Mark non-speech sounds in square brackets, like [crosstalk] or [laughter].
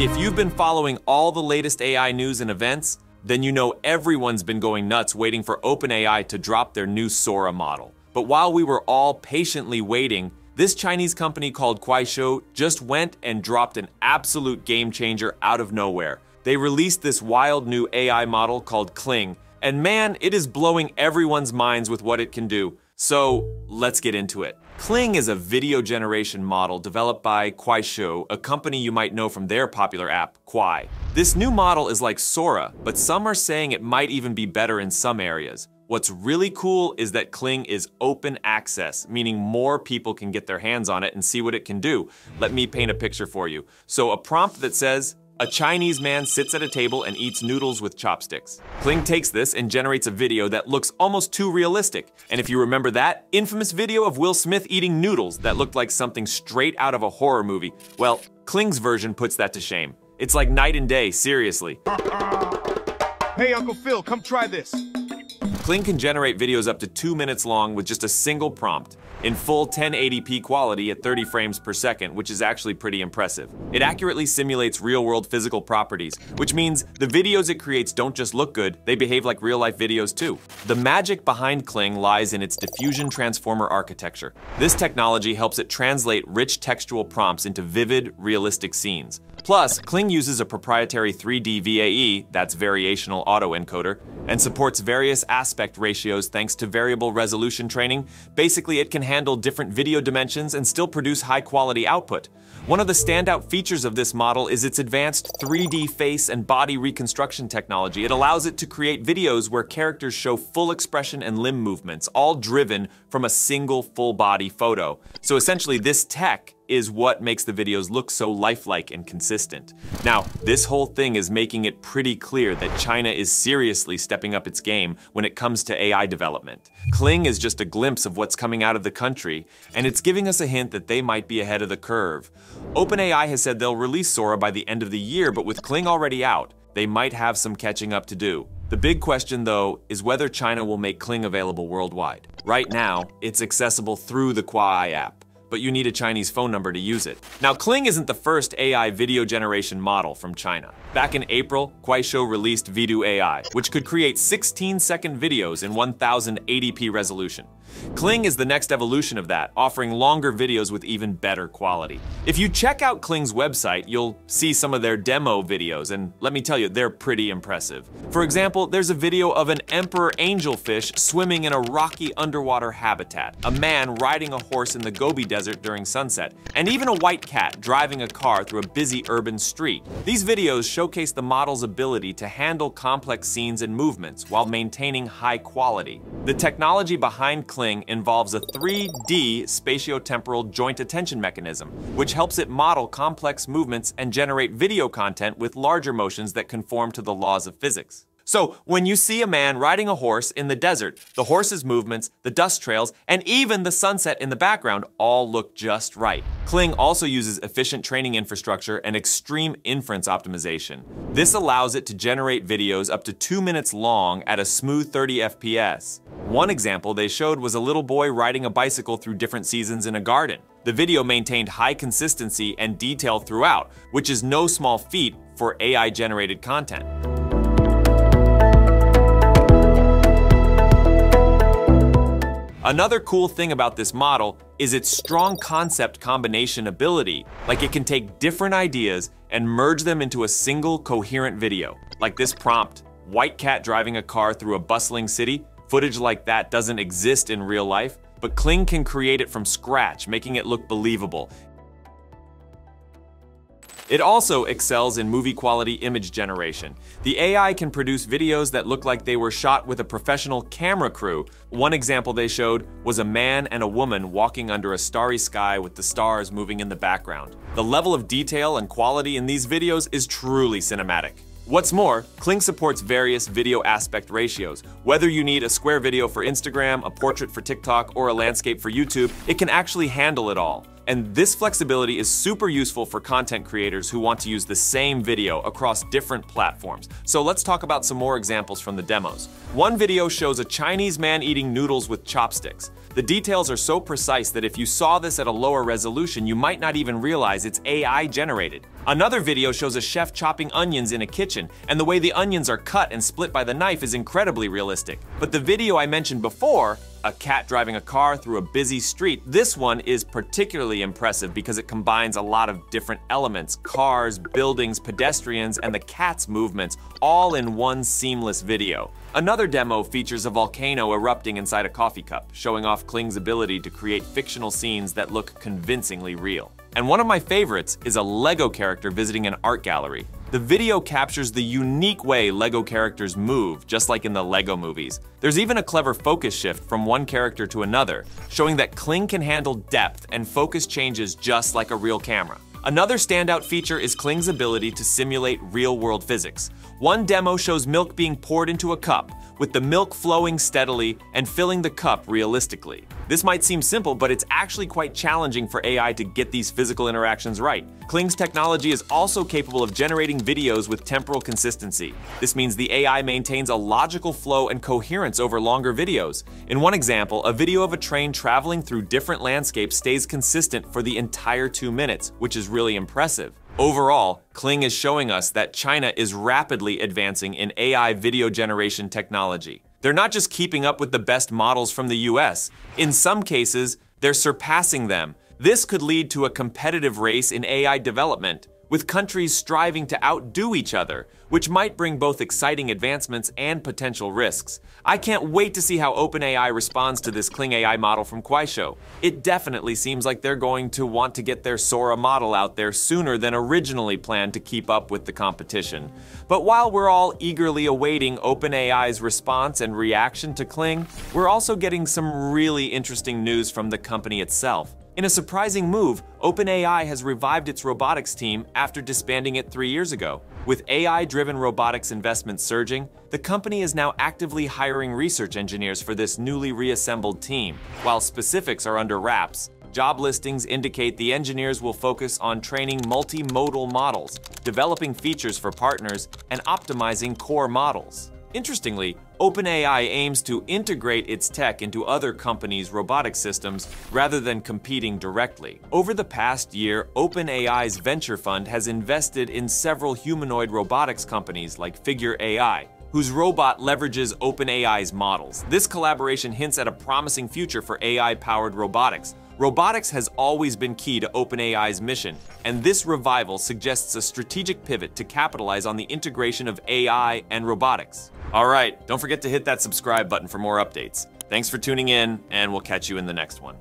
If you've been following all the latest AI news and events, then you know everyone's been going nuts waiting for OpenAI to drop their new Sora model. But while we were all patiently waiting, this Chinese company called Kuaishou just went and dropped an absolute game changer out of nowhere. They released this wild new AI model called Kling, and man, it is blowing everyone's minds with what it can do. So let's get into it. Kling is a video generation model developed by Kuaishou, a company you might know from their popular app, Kwai. This new model is like Sora, but some are saying it might even be better in some areas. What's really cool is that Kling is open access, meaning more people can get their hands on it and see what it can do. Let me paint a picture for you. So a prompt that says, a Chinese man sits at a table and eats noodles with chopsticks. Kling takes this and generates a video that looks almost too realistic. And if you remember that infamous video of Will Smith eating noodles that looked like something straight out of a horror movie, well, Kling's version puts that to shame. It's like night and day, seriously. [laughs] Hey, Uncle Phil, come try this. Kling can generate videos up to two minutes long with just a single prompt in full 1080p quality at 30 frames per second, which is actually pretty impressive. It accurately simulates real-world physical properties, which means the videos it creates don't just look good, they behave like real-life videos too. The magic behind Kling lies in its diffusion transformer architecture. This technology helps it translate rich textual prompts into vivid, realistic scenes. Plus, Kling uses a proprietary 3D VAE, that's variational autoencoder, and supports various aspect ratios thanks to variable resolution training. Basically, it can handle different video dimensions and still produce high quality output. One of the standout features of this model is its advanced 3D face and body reconstruction technology. It allows it to create videos where characters show full expression and limb movements, all driven from a single full body photo. So essentially, this tech is what makes the videos look so lifelike and consistent. Now, this whole thing is making it pretty clear that China is seriously stepping up its game when it comes to AI development. Kling is just a glimpse of what's coming out of the country, and it's giving us a hint that they might be ahead of the curve. OpenAI has said they'll release Sora by the end of the year, but with Kling already out, they might have some catching up to do. The big question, though, is whether China will make Kling available worldwide. Right now, it's accessible through the Kwai app but you need a Chinese phone number to use it. Now, Kling isn't the first AI video generation model from China. Back in April, Kuaishou released Vidu AI, which could create 16-second videos in 1080p resolution. Kling is the next evolution of that, offering longer videos with even better quality. If you check out Kling's website, you'll see some of their demo videos, and let me tell you, they're pretty impressive. For example, there's a video of an emperor angelfish swimming in a rocky underwater habitat, a man riding a horse in the Gobi Desert during sunset, and even a white cat driving a car through a busy urban street. These videos showcase the model's ability to handle complex scenes and movements while maintaining high quality. The technology behind Kling involves a 3D spatiotemporal joint attention mechanism, which helps it model complex movements and generate video content with larger motions that conform to the laws of physics. So, when you see a man riding a horse in the desert, the horse's movements, the dust trails, and even the sunset in the background all look just right. Kling also uses efficient training infrastructure and extreme inference optimization. This allows it to generate videos up to two minutes long at a smooth 30 FPS. One example they showed was a little boy riding a bicycle through different seasons in a garden. The video maintained high consistency and detail throughout, which is no small feat for AI-generated content. Another cool thing about this model is its strong concept combination ability, like it can take different ideas and merge them into a single coherent video. Like this prompt, white cat driving a car through a bustling city, footage like that doesn't exist in real life, but Kling can create it from scratch, making it look believable. It also excels in movie quality image generation. The AI can produce videos that look like they were shot with a professional camera crew. One example they showed was a man and a woman walking under a starry sky with the stars moving in the background. The level of detail and quality in these videos is truly cinematic. What's more, Kling supports various video aspect ratios. Whether you need a square video for Instagram, a portrait for TikTok, or a landscape for YouTube, it can actually handle it all. And this flexibility is super useful for content creators who want to use the same video across different platforms. So let's talk about some more examples from the demos. One video shows a Chinese man eating noodles with chopsticks. The details are so precise that if you saw this at a lower resolution, you might not even realize it's AI generated. Another video shows a chef chopping onions in a kitchen, and the way the onions are cut and split by the knife is incredibly realistic. But the video I mentioned before, a cat driving a car through a busy street, this one is particularly impressive because it combines a lot of different elements cars, buildings, pedestrians, and the cat's movements all in one seamless video. Another demo features a volcano erupting inside a coffee cup, showing off Kling's ability to create fictional scenes that look convincingly real. And one of my favorites is a LEGO character visiting an art gallery. The video captures the unique way LEGO characters move, just like in the LEGO movies. There's even a clever focus shift from one character to another, showing that Kling can handle depth and focus changes just like a real camera. Another standout feature is Kling's ability to simulate real-world physics. One demo shows milk being poured into a cup, with the milk flowing steadily and filling the cup realistically. This might seem simple, but it's actually quite challenging for AI to get these physical interactions right. Kling's technology is also capable of generating videos with temporal consistency. This means the AI maintains a logical flow and coherence over longer videos. In one example, a video of a train traveling through different landscapes stays consistent for the entire two minutes, which is really impressive. Overall, Kling is showing us that China is rapidly advancing in AI video generation technology. They're not just keeping up with the best models from the US. In some cases, they're surpassing them. This could lead to a competitive race in AI development with countries striving to outdo each other, which might bring both exciting advancements and potential risks. I can't wait to see how OpenAI responds to this Kling AI model from Kuaishou. It definitely seems like they're going to want to get their Sora model out there sooner than originally planned to keep up with the competition. But while we're all eagerly awaiting OpenAI's response and reaction to Kling, we're also getting some really interesting news from the company itself. In a surprising move, OpenAI has revived its robotics team after disbanding it three years ago. With AI-driven robotics investment surging, the company is now actively hiring research engineers for this newly reassembled team. While specifics are under wraps, job listings indicate the engineers will focus on training multimodal models, developing features for partners, and optimizing core models. Interestingly, OpenAI aims to integrate its tech into other companies' robotic systems rather than competing directly. Over the past year, OpenAI's venture fund has invested in several humanoid robotics companies like Figure AI, whose robot leverages OpenAI's models. This collaboration hints at a promising future for AI-powered robotics, Robotics has always been key to OpenAI's mission, and this revival suggests a strategic pivot to capitalize on the integration of AI and robotics. Alright, don't forget to hit that subscribe button for more updates. Thanks for tuning in, and we'll catch you in the next one.